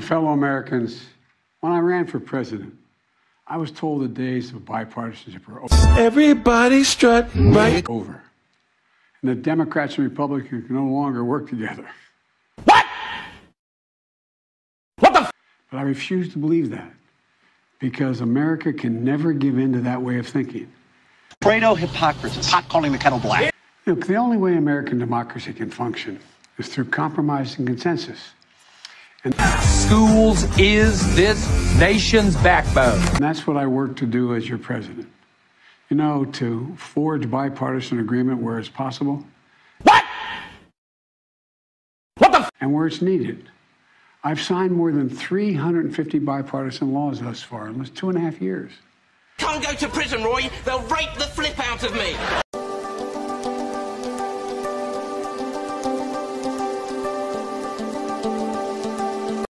fellow Americans, when I ran for president, I was told the days of bipartisanship are over. Everybody strut right. over. And the Democrats and Republicans can no longer work together. What? What the? F- But I refuse to believe that because America can never give in to that way of thinking. Fredo hypocrisy. Pot calling the kettle black. Look, the only way American democracy can function is through compromise and consensus. Schools is this nation's backbone. And that's what I work to do as your president. You know, to forge bipartisan agreement where it's possible what? What the? F- and where it's needed. I've signed more than 350 bipartisan laws thus far in just two and a half years. Can't go to prison, Roy. They'll rape the flip out of me.